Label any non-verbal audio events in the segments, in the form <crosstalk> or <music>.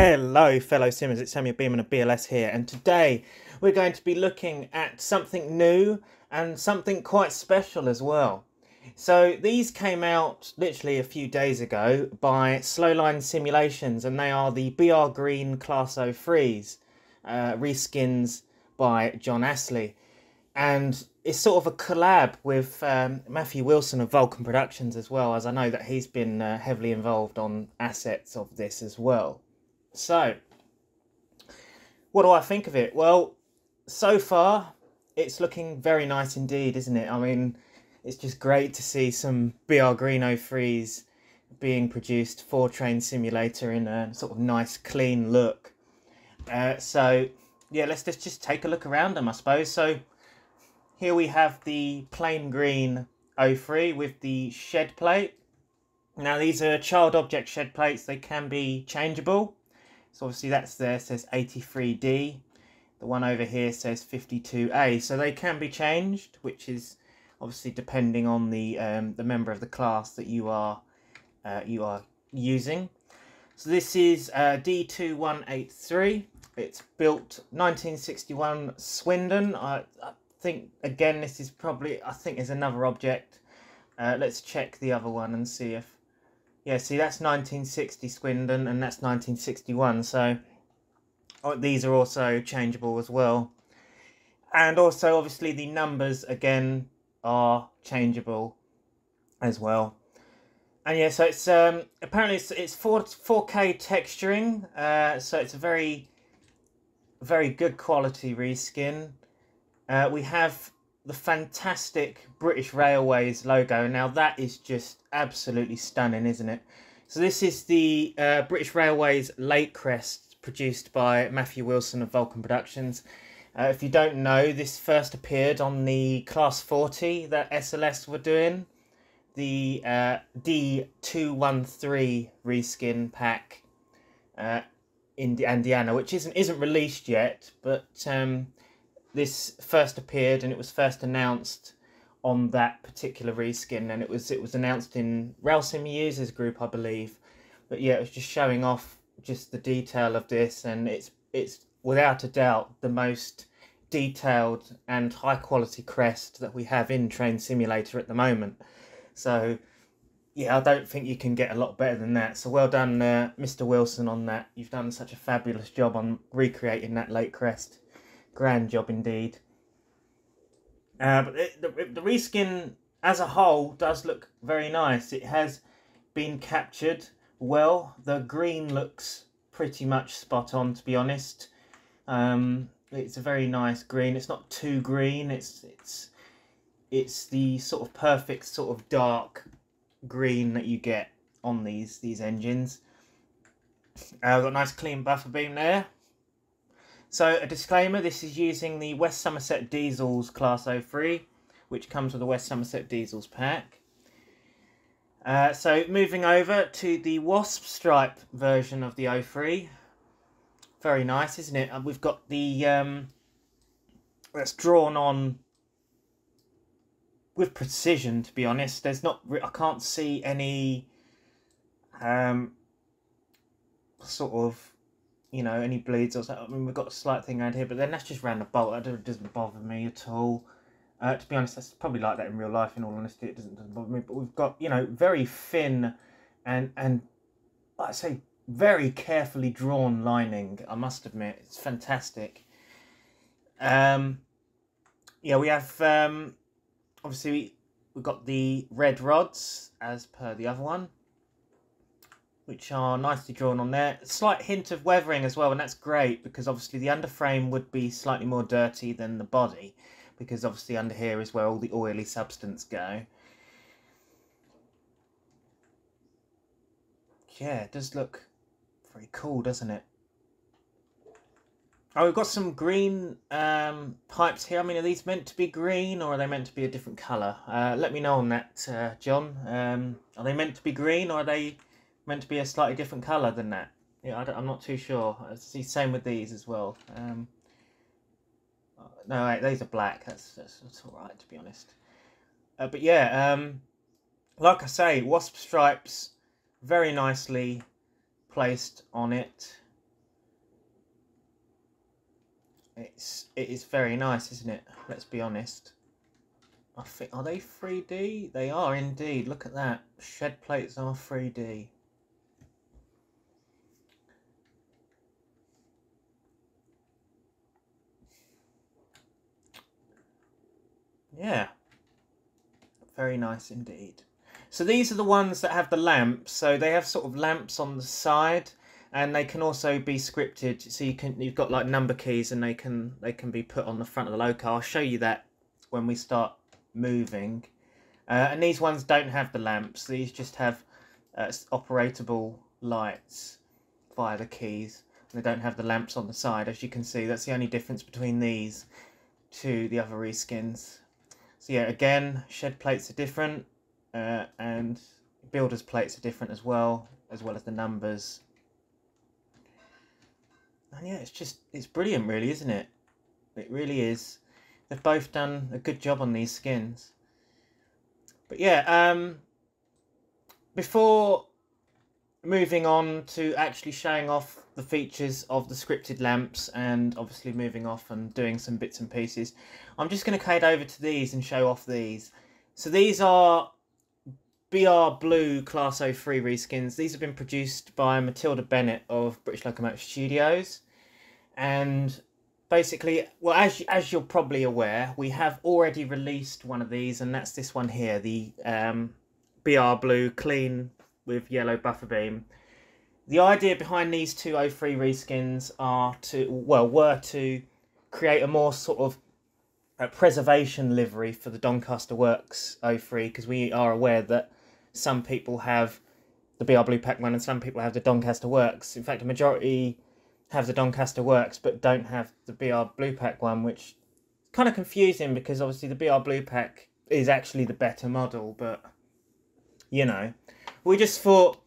Hello, fellow simmers. It's Samuel Beeman of BLS here, and today we're going to be looking at something new and something quite special as well. So, these came out literally a few days ago by Slowline Simulations, and they are the BR Green Class 03s uh, reskins by John Astley. And it's sort of a collab with um, Matthew Wilson of Vulcan Productions as well, as I know that he's been uh, heavily involved on assets of this as well. So, what do I think of it? Well, so far, it's looking very nice indeed, isn't it? I mean, it's just great to see some BR Green 03s being produced for Train Simulator in a sort of nice, clean look. Uh, so, yeah, let's just, just take a look around them, I suppose. So, here we have the plain green 03 with the shed plate. Now, these are child object shed plates, they can be changeable. So obviously that's there says 83D. The one over here says 52A. So they can be changed, which is obviously depending on the um, the member of the class that you are uh, you are using. So this is uh, D2183. It's built 1961 Swindon. I, I think again this is probably I think is another object. Uh, let's check the other one and see if yeah, see, that's 1960 Swindon and that's 1961. So oh, these are also changeable as well. And also, obviously, the numbers, again, are changeable as well. And yeah, so it's um, apparently it's, it's 4, 4K texturing. Uh, so it's a very, very good quality reskin. Uh, we have the fantastic British Railways logo. Now that is just absolutely stunning, isn't it? So this is the uh, British Railways Late Crest produced by Matthew Wilson of Vulcan Productions. Uh, if you don't know, this first appeared on the Class 40 that SLS were doing. The uh, D213 reskin pack uh, in Andania, which isn't isn't released yet, but um, this first appeared and it was first announced on that particular reskin and it was it was announced in Railsim Users group I believe. But yeah it was just showing off just the detail of this and it's it's without a doubt the most detailed and high quality crest that we have in Train Simulator at the moment. So yeah I don't think you can get a lot better than that. So well done uh, Mr Wilson on that. You've done such a fabulous job on recreating that late crest grand job indeed. Uh, but it, the, the reskin as a whole does look very nice. It has been captured well. The green looks pretty much spot on, to be honest. Um, it's a very nice green. It's not too green. It's it's it's the sort of perfect sort of dark green that you get on these these engines. Uh, got a nice clean buffer beam there. So a disclaimer, this is using the West Somerset Diesels Class 03, which comes with the West Somerset Diesels pack. Uh, so moving over to the Wasp Stripe version of the 03. Very nice, isn't it? And we've got the, um, that's drawn on with precision, to be honest. There's not, I can't see any um, sort of you know, any bleeds or something. I mean, we've got a slight thing around here, but then that's just round the bolt. That doesn't bother me at all. Uh, to be honest, that's probably like that in real life. In all honesty, it doesn't, doesn't bother me. But we've got, you know, very thin and and I say very carefully drawn lining. I must admit, it's fantastic. Um, yeah, we have um, obviously we've got the red rods as per the other one which are nicely drawn on there. Slight hint of weathering as well, and that's great because obviously the underframe would be slightly more dirty than the body because obviously under here is where all the oily substance go. Yeah, it does look very cool, doesn't it? Oh, we've got some green um, pipes here. I mean, are these meant to be green or are they meant to be a different colour? Uh, let me know on that, uh, John. Um, are they meant to be green or are they meant to be a slightly different colour than that. Yeah, I am not too sure. It's same with these as well. Um, no, wait, these are black. That's, that's, that's all right, to be honest. Uh, but yeah, um, like I say, wasp stripes very nicely placed on it. It's it is very nice, isn't it? Let's be honest. I think are they 3D? They are indeed. Look at that. Shed plates are 3D. Yeah. Very nice indeed. So these are the ones that have the lamps. So they have sort of lamps on the side and they can also be scripted. So you can you've got like number keys and they can they can be put on the front of the loco i'll show you that when we start moving. Uh, and these ones don't have the lamps. These just have uh, operatable lights via the keys. They don't have the lamps on the side as you can see. That's the only difference between these to the other reskins so yeah again shed plates are different uh, and builders plates are different as well as well as the numbers and yeah, it's just it's brilliant, really, isn't it? It really is. They've both done a good job on these skins. But yeah, um, before moving on to actually showing off the features of the scripted lamps and obviously moving off and doing some bits and pieces, I'm just going to cade over to these and show off these. So these are BR Blue Class 03 reskins. These have been produced by Matilda Bennett of British Locomotive Studios. And basically, well, as, as you're probably aware, we have already released one of these, and that's this one here, the um, BR Blue Clean with yellow buffer beam. The idea behind these two 03 reskins are to, well, were to create a more sort of a preservation livery for the Doncaster Works 03 because we are aware that some people have the BR Blue Pack one and some people have the Doncaster Works. In fact, a majority have the Doncaster Works but don't have the BR Blue Pack one, which is kind of confusing because obviously the BR Blue Pack is actually the better model, but you know, we just thought.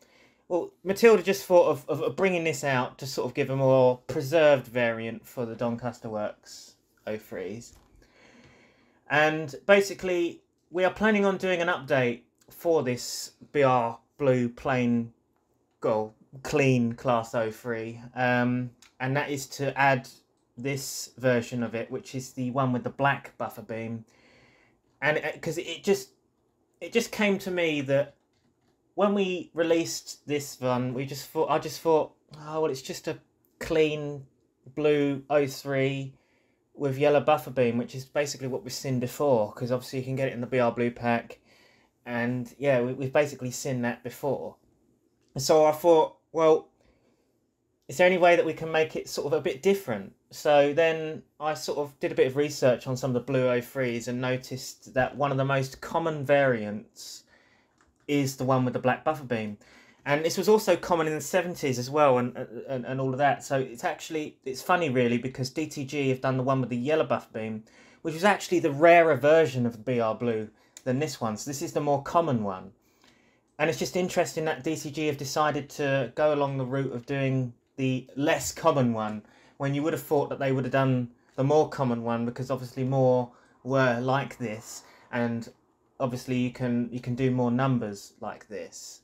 Well, Matilda just thought of, of bringing this out to sort of give a more preserved variant for the Doncaster Works 03s. And basically, we are planning on doing an update for this BR Blue plain gold clean class 03 um, and that is to add this version of it which is the one with the black buffer beam and because it, it just it just came to me that when we released this one we just thought I just thought oh well it's just a clean blue 03 with yellow buffer beam which is basically what we've seen before because obviously you can get it in the BR blue pack and yeah, we, we've basically seen that before. So I thought, well, is there any way that we can make it sort of a bit different? So then I sort of did a bit of research on some of the Blue 03s and noticed that one of the most common variants is the one with the black buffer beam. And this was also common in the 70s as well and, and, and all of that. So it's actually, it's funny really because DTG have done the one with the yellow buffer beam, which was actually the rarer version of the BR Blue than this one. So this is the more common one. And it's just interesting that DTG have decided to go along the route of doing the less common one when you would have thought that they would have done the more common one because obviously more were like this and obviously you can you can do more numbers like this.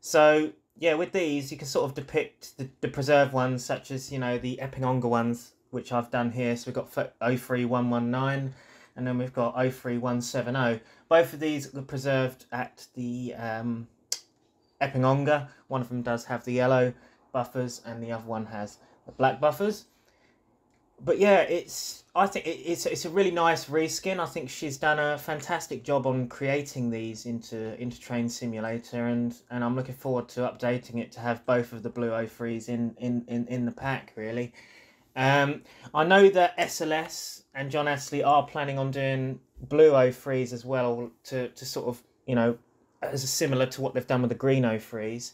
So yeah, with these you can sort of depict the, the preserved ones such as, you know, the Epping Ongar ones which I've done here. So we've got 03119 and then we've got 03170. Both of these are preserved at the um, Epping Ongar. One of them does have the yellow buffers and the other one has the black buffers. But yeah, it's I think it's it's a really nice reskin. I think she's done a fantastic job on creating these into into Train Simulator, and and I'm looking forward to updating it to have both of the Blue 03s in in in, in the pack really. Um, I know that SLS and John Astley are planning on doing blue 03s as well to, to sort of, you know, as similar to what they've done with the green 03s.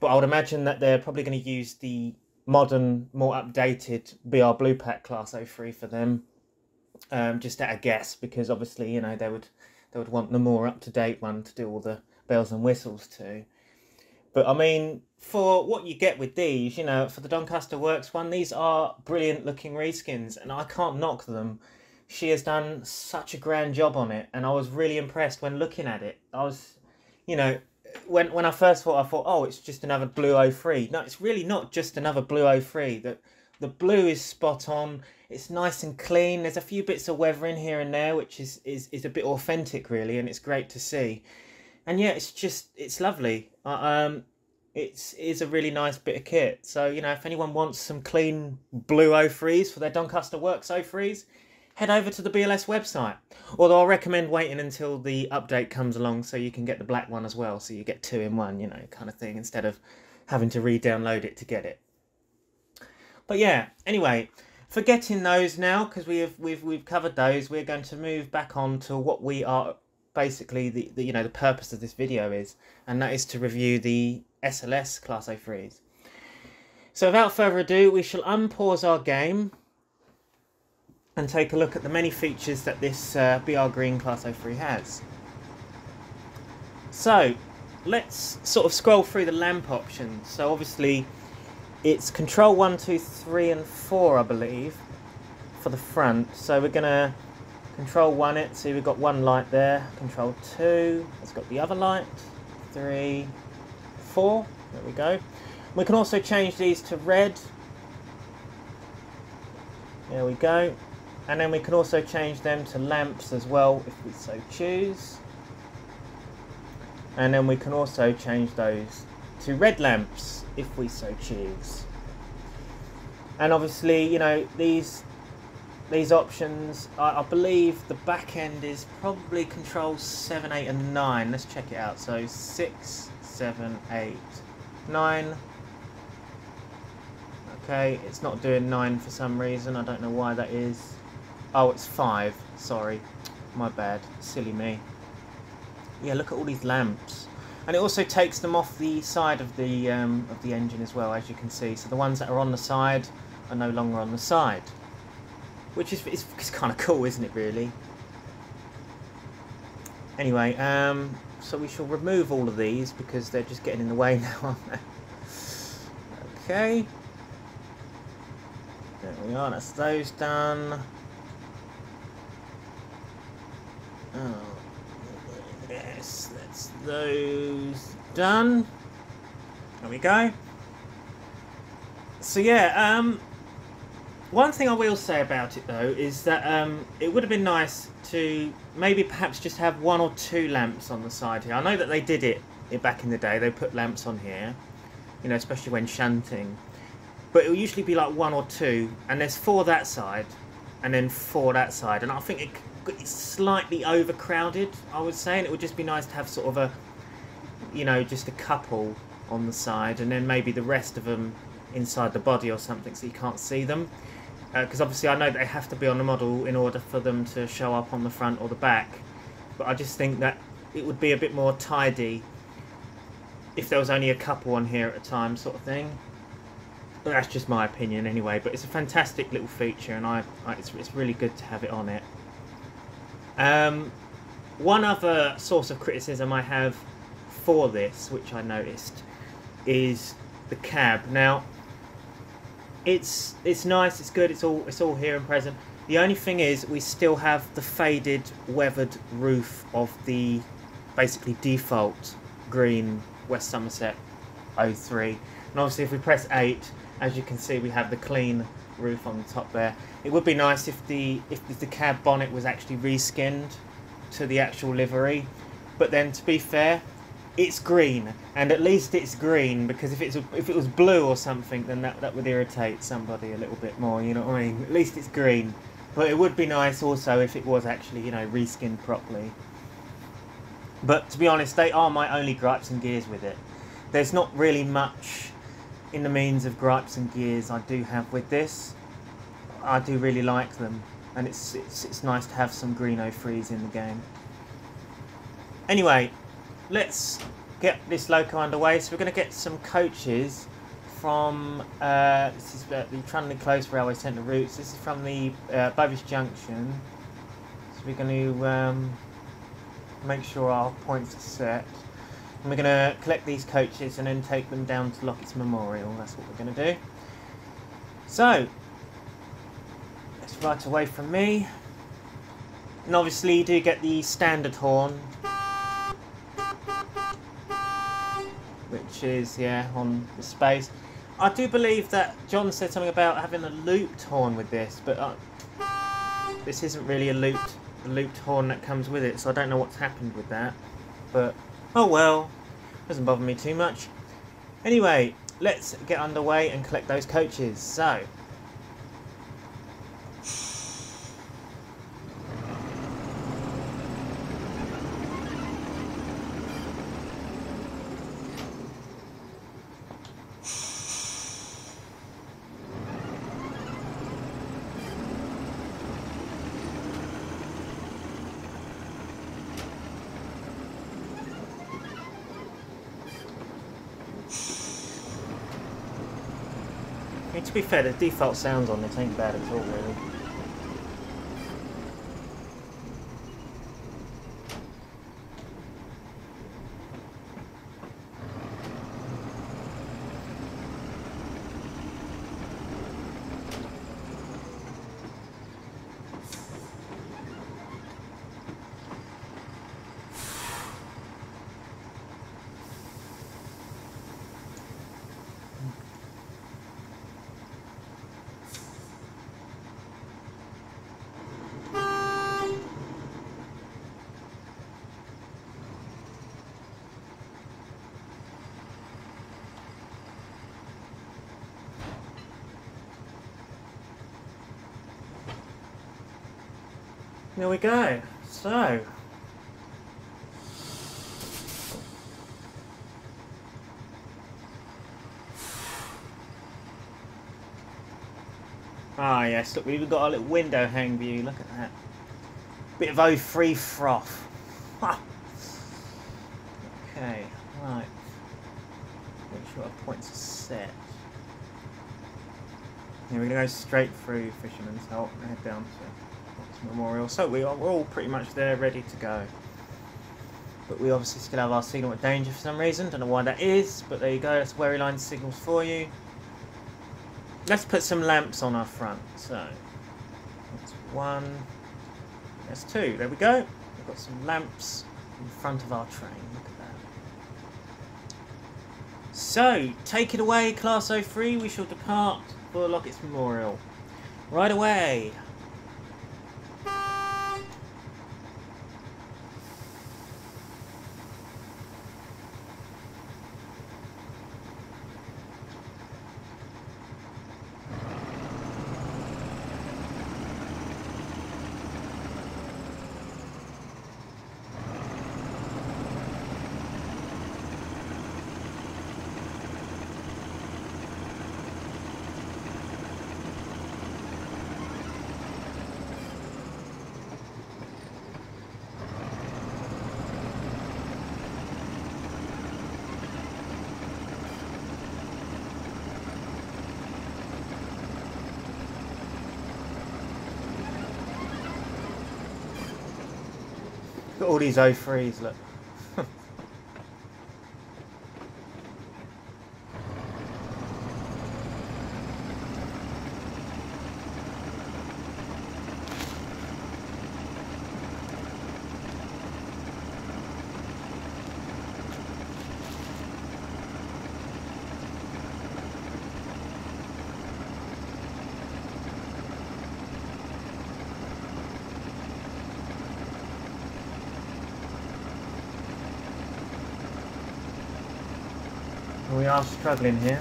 But I would imagine that they're probably going to use the modern, more updated BR Blue Pack Class 03 for them. Um, just at a guess, because obviously, you know, they would they would want the more up to date one to do all the bells and whistles to. But I mean, for what you get with these, you know, for the Doncaster Works one, these are brilliant looking reskins, and I can't knock them. She has done such a grand job on it, and I was really impressed when looking at it. I was, you know, when when I first thought, I thought, oh, it's just another Blue 03. No, it's really not just another Blue 03. That the blue is spot on. It's nice and clean. There's a few bits of weathering here and there, which is, is, is a bit authentic, really, and it's great to see. And yeah, it's just, it's lovely. Uh, um, it's is a really nice bit of kit. So, you know, if anyone wants some clean blue O3s for their Doncaster Works O3s, head over to the BLS website. Although I'll recommend waiting until the update comes along so you can get the black one as well. So you get two in one, you know, kind of thing, instead of having to re-download it to get it. But yeah, anyway, forgetting those now, because we have we've we've covered those, we're going to move back on to what we are basically the, the you know the purpose of this video is, and that is to review the SLS Class O3s. So without further ado, we shall unpause our game and take a look at the many features that this uh, BR Green Class O3 has. So, let's sort of scroll through the lamp options. So obviously, it's control 1, 2, 3 and 4, I believe, for the front. So we're going to control 1 it, see we've got one light there. Control 2, it's got the other light. 3, 4, there we go. We can also change these to red. There we go and then we can also change them to lamps as well if we so choose. And then we can also change those to red lamps if we so choose. And obviously you know these these options I, I believe the back end is probably control 7 8 and 9 let's check it out. So 6 7 8 9 okay it's not doing 9 for some reason. I don't know why that is Oh, it's five. Sorry. My bad. Silly me. Yeah, look at all these lamps. And it also takes them off the side of the um, of the engine as well, as you can see. So the ones that are on the side are no longer on the side. Which is it's, it's kind of cool, isn't it, really? Anyway, um, so we shall remove all of these because they're just getting in the way <laughs> now, aren't they? Okay. There we are, that's those done. Oh, yes, that's those done. There we go. So yeah, um, one thing I will say about it though is that um, it would have been nice to maybe perhaps just have one or two lamps on the side here. I know that they did it back in the day. They put lamps on here, you know, especially when shunting. But it will usually be like one or two, and there's four that side, and then four that side. And I think it it's slightly overcrowded, I would say, and it would just be nice to have sort of a, you know, just a couple on the side, and then maybe the rest of them inside the body or something, so you can't see them. Because uh, obviously, I know they have to be on the model in order for them to show up on the front or the back. But I just think that it would be a bit more tidy if there was only a couple on here at a time, sort of thing. But that's just my opinion anyway. But it's a fantastic little feature, and I, I it's, it's really good to have it on it. Um, one other source of criticism I have for this, which I noticed, is the cab. Now, it's it's nice, it's good, it's all it's all here and present. The only thing is, we still have the faded, weathered roof of the basically default green West Somerset 03. And obviously, if we press 8, as you can see, we have the clean roof on the top there. It would be nice if the if the cab bonnet was actually reskinned to the actual livery. But then, to be fair, it's green, and at least it's green because if it's if it was blue or something, then that that would irritate somebody a little bit more. You know what I mean? At least it's green. But it would be nice also if it was actually you know reskinned properly. But to be honest, they are my only gripes and gears with it. There's not really much in the means of gripes and gears I do have with this. I do really like them, and it's, it's, it's nice to have some green O3s in the game. Anyway, let's get this loco underway. So we're going to get some coaches from, uh, this is the Trunley Close Railway Centre routes. This is from the uh, Bovis Junction. So we're going to um, make sure our points are set. And we're going to collect these coaches and then take them down to Lockett's Memorial. That's what we're going to do. So, let's right away from me. And obviously you do get the standard horn. Which is, yeah, on the space. I do believe that John said something about having a looped horn with this, but uh, this isn't really a looped, a looped horn that comes with it, so I don't know what's happened with that. But, oh well, doesn't bother me too much. Anyway, let's get underway and collect those coaches. So, to be fair, the default sounds on this ain't bad at all, really. There we go. So. Ah yes, look, we've got our little window hang view, look at that. Bit of O3 froth. okay, right. Make sure our points are set. Yeah, we're going to go straight through Fisherman's Help and head down to Memorial. So we are, we're all pretty much there, ready to go. But we obviously still have our signal at danger for some reason. Don't know why that is, but there you go. That's where line signals for you. Let's put some lamps on our front. So that's one. That's two. There we go. We've got some lamps in front of our train. Look at that. So, take it away, Class 03. We shall depart for Lockett's Memorial. Right away. Got all these O3s, look. We are struggling here.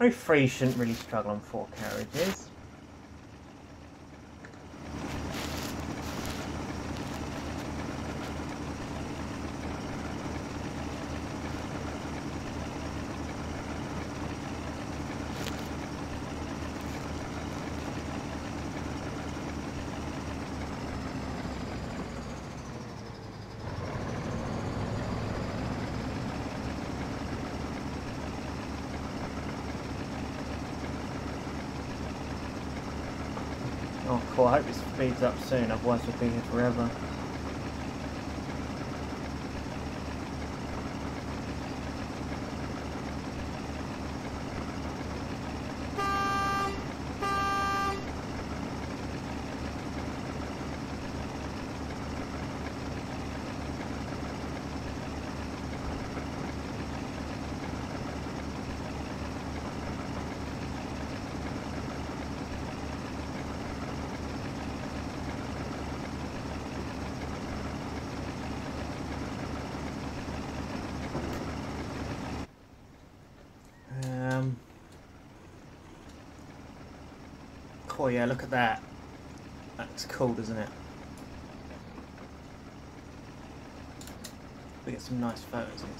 No free shouldn't really struggle on four carriages. Oh cool, I hope it speeds up soon, otherwise we'll be here forever. Oh yeah, look at that. That's cool, doesn't it? We get some nice photos here.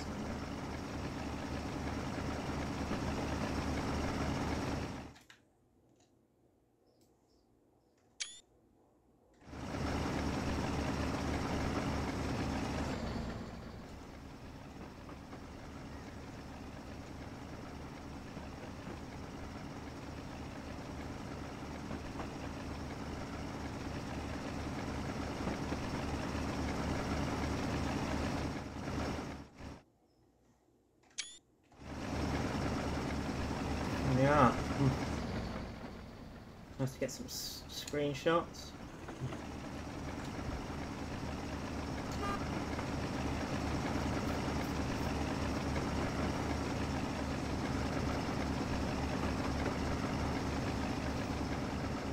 Yeah. Nice to get some screenshots.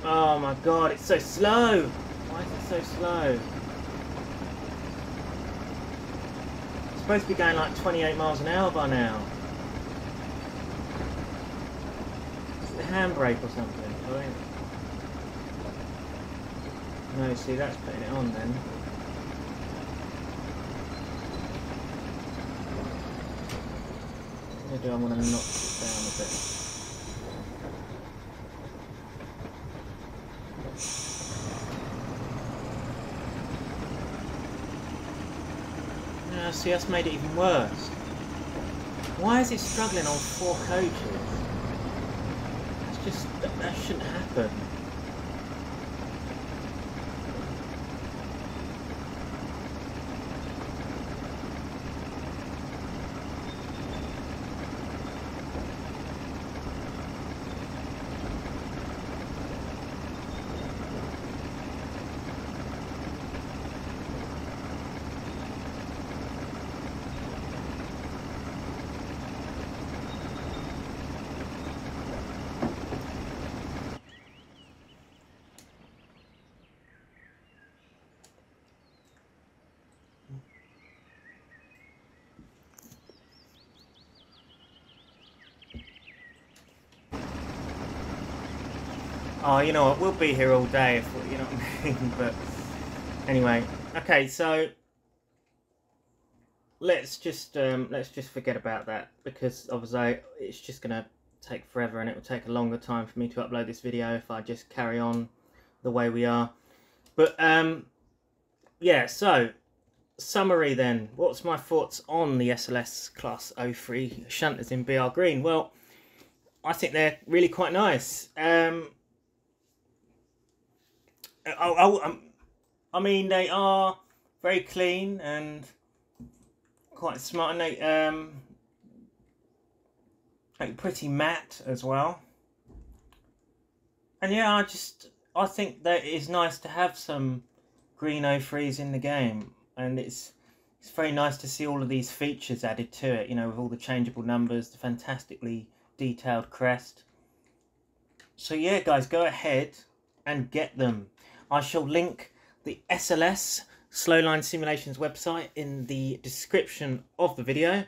Oh my god, it's so slow! Why is it so slow? It's supposed to be going like 28 miles an hour by now. handbrake or something? No, see, that's putting it on then. What do I want to knock it down a bit? Yeah, see, that's made it even worse. Why is it struggling on four coaches? That's just, that, that shouldn't happen. Oh, you know what? We'll be here all day if you know what I mean. <laughs> But anyway, okay. So let's just um, let's just forget about that because obviously it's just gonna take forever and it will take a longer time for me to upload this video if I just carry on the way we are. But um, yeah. So summary then. What's my thoughts on the SLS Class 03 shunters in BR Green? Well, I think they're really quite nice. Um, oh, oh um, I mean, they are very clean and quite smart, and they um, like pretty matte as well. And yeah, I just I think that it is nice to have some green 03s in the game, and it's it's very nice to see all of these features added to it. You know, with all the changeable numbers, the fantastically detailed crest. So yeah, guys, go ahead and get them. I shall link the SLS Slowline Simulations website in the description of the video.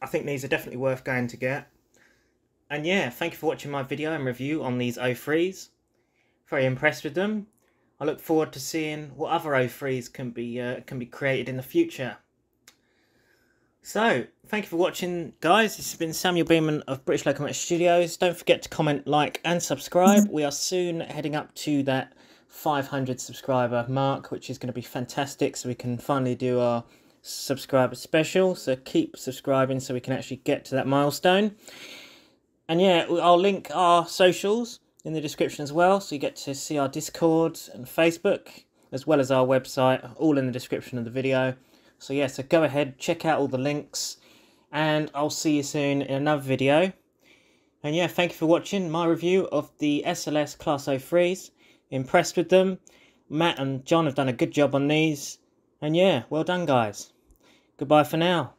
I think these are definitely worth going to get. And yeah, thank you for watching my video and review on these O3s. Very impressed with them. I look forward to seeing what other 03s can be uh, can be created in the future. So, thank you for watching, guys. This has been Samuel Beeman of British Locomotive Studios. Don't forget to comment, like, and subscribe. We are soon heading up to that 500 subscriber mark, which is going to be fantastic. So we can finally do our subscriber special. So keep subscribing so we can actually get to that milestone. And yeah, I'll link our socials in the description as well. So you get to see our Discord and Facebook, as well as our website, all in the description of the video. So yeah, so go ahead, check out all the links. And I'll see you soon in another video. And yeah, thank you for watching my review of the SLS Class 03s impressed with them. Matt and John have done a good job on these. And yeah, well done, guys. Goodbye for now.